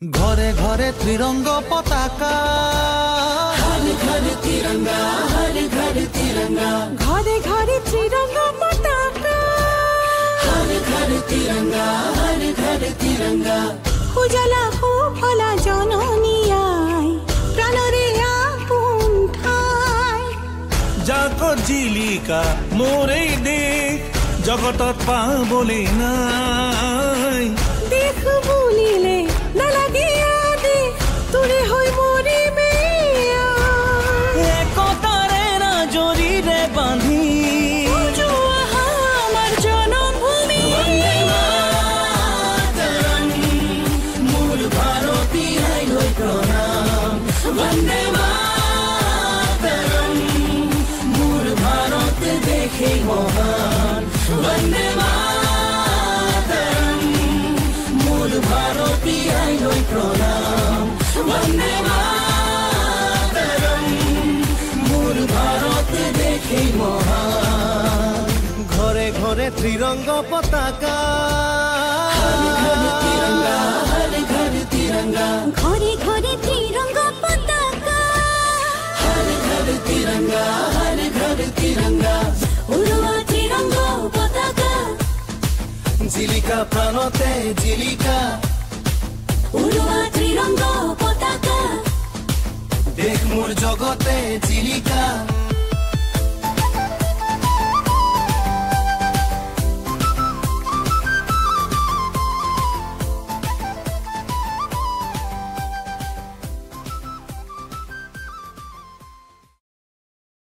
ঘরে ঘরে ত্রিরঙ্গ পতাকা। ঘরে ঘরে তিরঙ্গা ঘরে ঘরে তিরঙ্গা ঘরে ঘরে ত্রিরঙ্গ পতাকা। ঘরে ঘরে তিরঙ্গা ঘরে ঘরে তিরঙ্গা উজালা জননিয়ায় প্রাণরে ঠাই যাক জিলিকা মোরেই দেশ জগতত পাবলে নাই। মহান বন্দে মাতরম মূল ভারতী আইলো প্রণাম বন্দে মাতরম মূল ভারত দেখে মহান ঘৰে ঘৰে ত্ৰিৰংগ পতাকা তিরঙ্গা উড়োয়া ত্রিরঙ্গ পতাকা। জিলিকা প্ৰাণতে জিলিকা। উড়োয়া ত্রিরঙ্গ পতাকা। দেখ মোর জগতে জিলিকা।